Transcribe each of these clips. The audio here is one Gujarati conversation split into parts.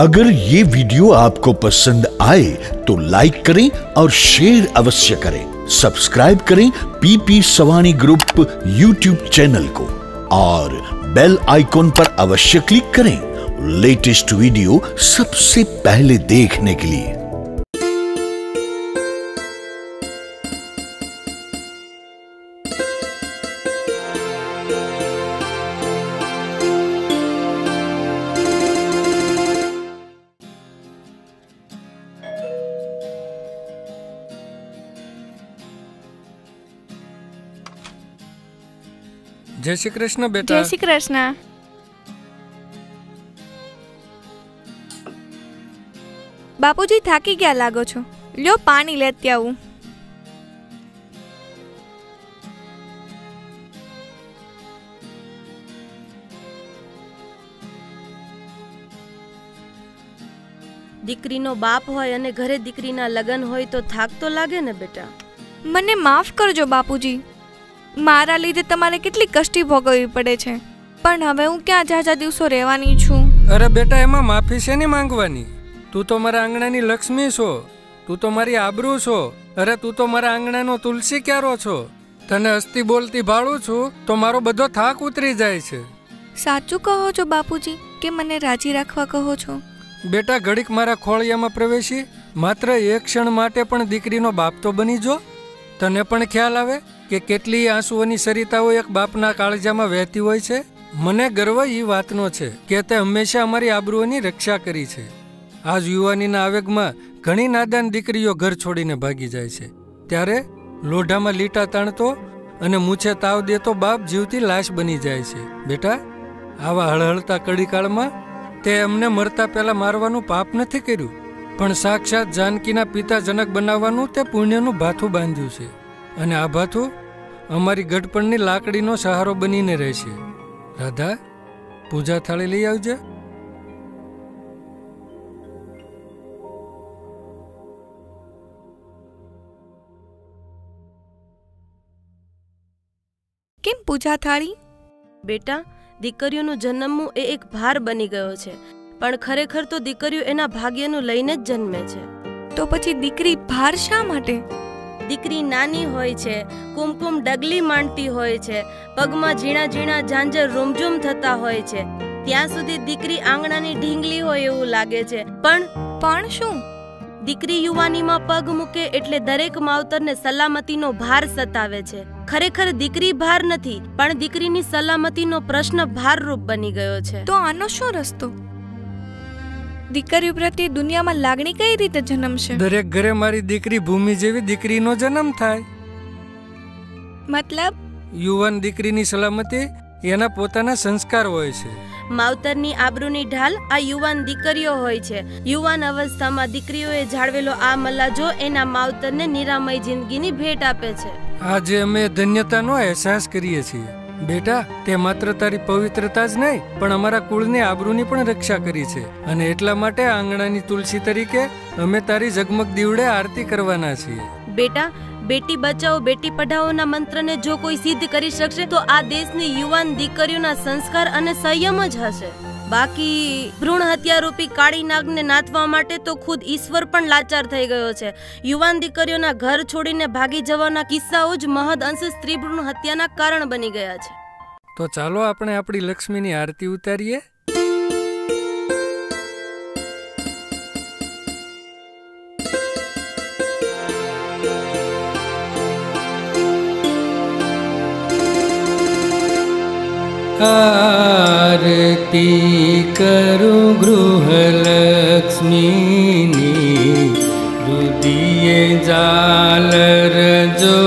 अगर ये वीडियो आपको पसंद आए तो लाइक करें और शेयर अवश्य करें। सब्सक्राइब करें PP Savani group YouTube channel को और बेल आइकॉन पर अवश्य क्लिक करें। लेटेस्ट वीडियो सबसे पहले देखने के लिए। જય શ્રી કૃષ્ણ જય શ્રી કૃષ્ણ. બાપુજી થાકી ગયા લાગો છો. લ્યો પાણી લેતી આવું. દીકરીનો બાપ હોય અને ઘરે દીકરીના લગ્ન હોય તો થાક તો લાગે ને બેટા? મને માફ કરજો બાપુજી. મારા લીધે તમારે કેટલી કષ્ટી ભોગવવી પડે છે. પણ હવે હું ક્યાં જાજા દિવસો રહેવાની છું? અરે બેટા એમાં માફી છે ને માંગવાની? તું તો મારા આંગણાની લક્ષ્મી છો. તું તો મારી આબરૂ છો. અરે તું તો મારા આંગણાનો તુલસી ક્યારો છો? તને હસ્તી બોલતી ભાળું છું તો મારો બધો થાક ઉતરી જાય છે. સાચું કહો છો બાપુજી કે મને રાજી રાખવા કહો છો? બેટા ઘડીક મારા ખોળિયામાં પ્રવેશી. માત્ર એક ક્ષણ માટે પણ દીકરીનો બાપ તો બની જો. તને પણ ખ્યાલ આવે? કે કેટલી આંસુઓની સરિતાઓ એક બાપના કાળજામાં વહેતી હોય છે? મને ગર્વ એ વાતનો છે કે તે હંમેશા અમારી આબરૂઓની રક્ષા કરી છે. આજ યુવાનીના આવેગમાં ઘણી નાદાન દીકરીઓ ઘર છોડીને ભાગી જાય છે. ત્યારે લોઢામાં લીટા તાણતો અને મૂછે તાવ દેતો બાપ જીવતી લાશ બની જાય છે. બેટા, આવા હળહળતા કડીકાળમાં તે અમને મરતા પહેલા મારવાનું પાપ નથી કર્યું, પણ સાક્ષાત જાનકીના પિતા જનક બનાવવાનું તે પુણ્યનું ભાથું બાંધ્યું છે. અને આભા તો અમારી ગઢપણની લાકડીનો સહારો બનીને રહેશે. રાધા પૂજા થાળી લઈ આવજે. કેમ પૂજા થાળી? બેટા દીકરીઓનું જન્મવું એ એક ભાર બની ગયો છે પણ ખરેખર તો દીકરીઓ એના ભાગ્યનું લઈને જ જન્મે છે. તો પછી દીકરી ભાર શા માટે? દીકરી નાની હોય છે કુમકુમ ડગલી માંડતી હોય છે પગમાં ઝીણા ઝીણા ઝાંઝર રૂમઝૂમ થતા હોય છે. ત્યાં સુધી દીકરી આંગણાની ઢીંગલી હોય એવું લાગે છે. પણ પણ શું? દીકરી યુવાનીમાં પગ મૂકે એટલે દરેક માવતરને સલામતીનો ભાર સતાવે છે. ખરેખર દીકરી ભાર નથી પણ દીકરીની સલામતીનો પ્રશ્ન ભારરૂપ બની ગયો છે. તો આનો શું રસ્તો? દીકરીઓ પ્રત્યે દુનિયામાં લાગણી કઈ રીતે જન્મશે? દરેક ઘરે મારી દીકરી ભૂમિ જેવી દીકરીનો જન્મ થાય. મતલબ? યુવાન દીકરીની સલામતી એના પોતાના સંસ્કાર હોય છે. માવતરની આબરૂની ઢાલ આ યુવાન દીકરીઓ હોય છે. યુવાન અવસ્થામાં દીકરીઓએ જાળવેલો આ મલાજો એના માવતરને નિરામય જિંદગીની ભેટ આપે છે. આજે અમે ધન્યતાનો અહેસાસ કરીએ છીએ. બેટા, તે માત્ર તારી પવિત્રતા જ નહીં, પણ અમારા કુળની આબરૂની પણ રક્ષા કરી છે. અને એટલા માટે આંગણાની તુલસી તરીકે અમે તારી ઝગમગ દીવડે આરતી કરવાના છીએ. બેટા, બેટી બચાવો, બેટી પઢાઓના મંત્રને જો કોઈ સિદ્ધ કરી શકશે, તો આ દેશની યુવાન દીકરીઓના સંસ્કાર અને સંયમ જ હશે. બાકી ભ્રૂણ હત્યારૂપી કાળી નાગને નાથવા માટે તો ખુદ ઈશ્વર પણ લાચાર થઈ ગયો છે. યુવાન દીકરીઓના ઘર છોડીને ભાગી જવાના કિસ્સાઓ જ મહદ અંશે સ્ત્રી ભ્રૂણ હત્યાના કારણ બની ગયા છે. તો ચાલો આપણે આપણી લક્ષ્મીની આરતી ઉતારીએ. आरती करु गृहलक्ष्मीनि लक्ष्मीनि जालर जो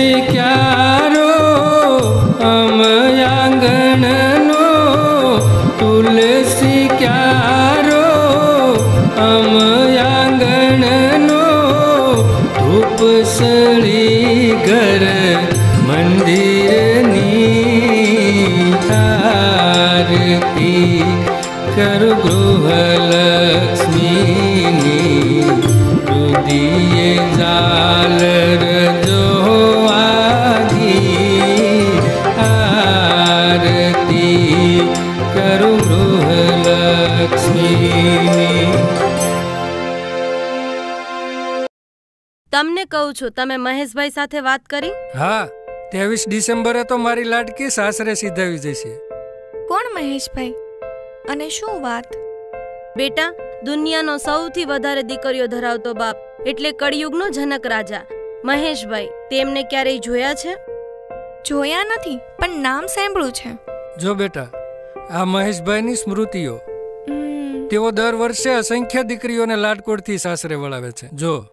ક્યારો અમ આંગણનો તુલસી ક્યારો અમ આંગણનો ધૂપ સળી ઘર મંદિરની આરતી કરું ગૃહલક્ષ્મીની કરું તમને કહું છું તમે મહેશભાઈ સાથે વાત કરી? હા ત્રેવીસ ડિસેમ્બરે તો મારી લાડકી સાસરે સીધાવી જશે. કોણ મહેશભાઈ? અને શું વાત? બેટા દુનિયાનો સૌથી વધારે દીકરીઓ ધરાવતો બાપ એટલે કળિયુગનો જનક રાજા. મહેશભાઈ તેમને ક્યારેય જોયા છે? જોયા નથી પણ નામ સાંભળ્યું છે. જો બેટા આ મહેશભાઈની સ્મૃતિઓ. તેઓ દર વર્ષે અસંખ્ય દીકરીઓને લાડકોડથી સાસરે વળાવે છે. જો.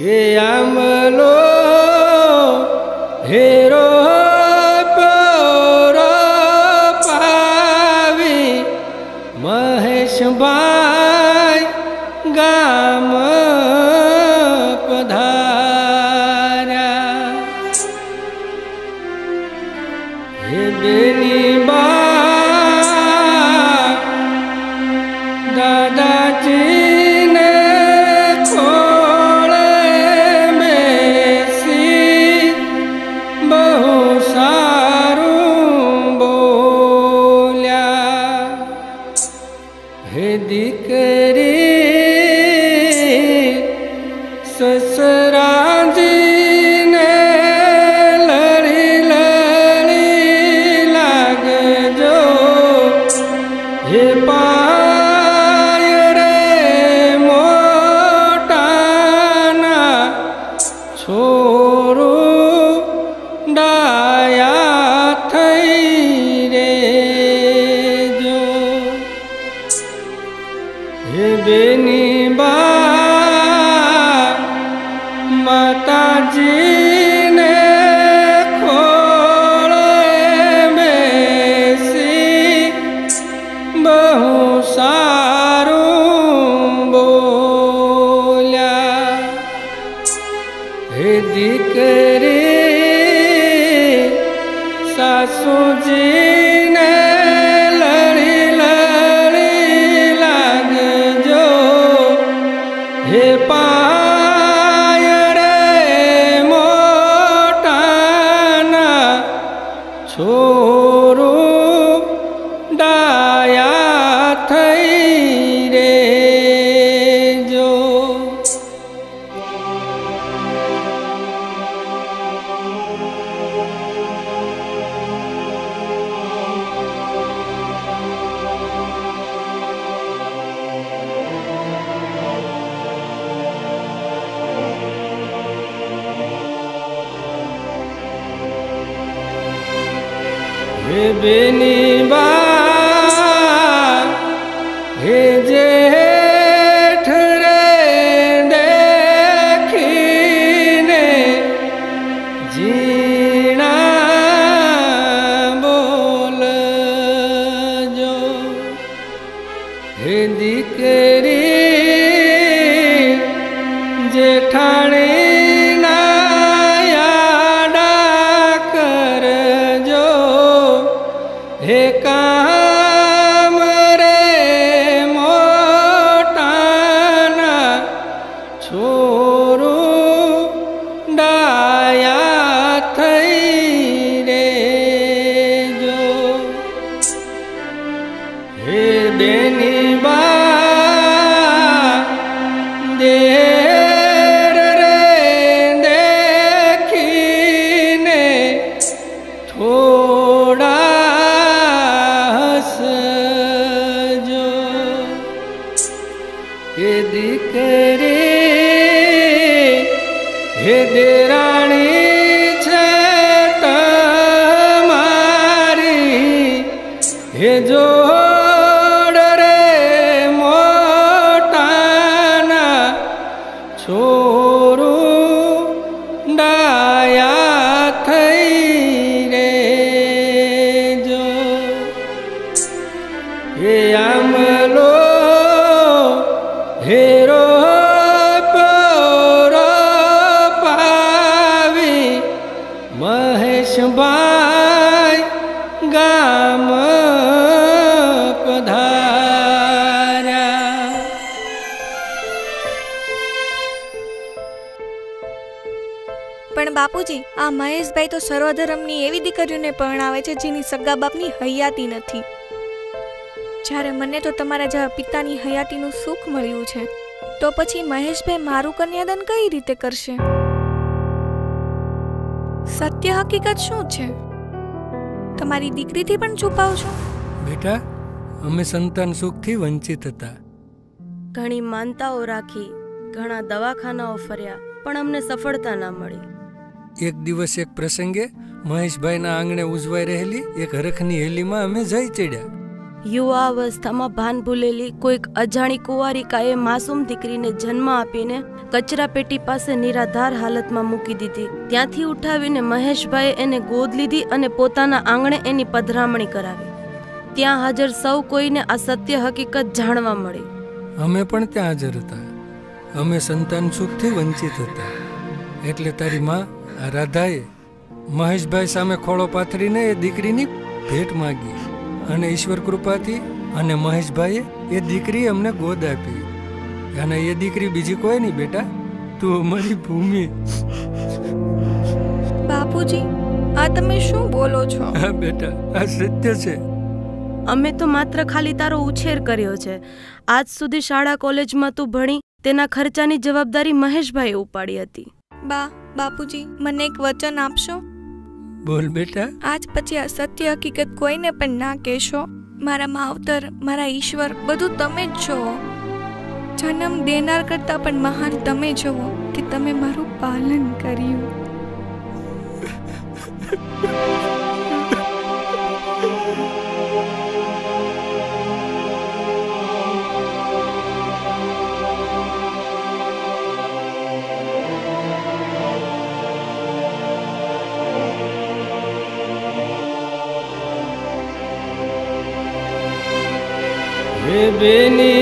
હે આમલો હેરો મહેશભાઈ हो હે બેની બાપુજી આ મહેશભાઈ તો સર્વધર્મની એવી દીકરીઓને પરણાવે છે જેની સગા બાપની હયાતી નથી. જ્યારે મને તો તમારા જેવા પિતાની હયાતીનું સુખ મળ્યું છે તો પછી મહેશભાઈ મારું કન્યાદાન કઈ રીતે કરશે? સત્ય હકીકત શું છે? તમારી દીકરીથી પણ છુપાવશો બેટા અમે સંતાન સુખથી વંચિત હતા. ઘણી માનતાઓ રાખી ઘણા દવાખાનાઓ ફર્યા પણ અમને સફળતા ના મળી. એક દિવસ એક પ્રસંગે મહેશભાઈના આંગણે ઉજવાઈ રહેલી એક હરખની હેલીમાં અમે જઈ ચડ્યા. યુવા અવસ્થામાં ભાન ભૂલેલી કોઈક અજાણી કુંવારિકાએ માસૂમ દીકરીને જન્મ આપીને કચરા પેટી પાસે નિરાધાર હાલતમાં મૂકી દીધી. ત્યાંથી ઉઠાવીને મહેશભાઈએ એને ગોદ લીધી અને પોતાના આંગણે એની પધરામણી કરાવી. ત્યાં હાજર સૌ કોઈને આ સત્ય હકીકત જાણવા મળી. અમે પણ ત્યાં હાજર હતા. અમે સંતાન સુખથી વંચિત હતા. એટલે તારી માં રાધાએ મહેશભાઈ સામે ખોળો પાથરીને એ દીકરીની ભેટ માગી અને ઈશ્વર કૃપાથી અને મહેશભાઈએ એ દીકરી અમને ગોદ આપી. અને એ દીકરી બીજી કોઈ નહીં બેટા તું અમારી ભૂમિ. બાપુજી આ તમે શું બોલો છો? હા બેટા આ સત્ય છે. અમે તો માત્ર ખાલી તારો ઉછેર કર્યો છે. આજ સુધી શાળા કોલેજમાં તું ભણી તેના ખર્ચાની જવાબદારી મહેશભાઈએ ઉપાડી હતી. બા બાપુજી મને એક વચન આપશો? બોલ બેટા. આજ પછી આ સત્ય હકીકત કોઈને પણ ના કહેશો. મારા માવતર મારા ઈશ્વર બધું તમે જ છો. જન્મ દેનાર કરતાં પણ મહાન તમે છો કે તમે મારું પાલન કર્યું. હે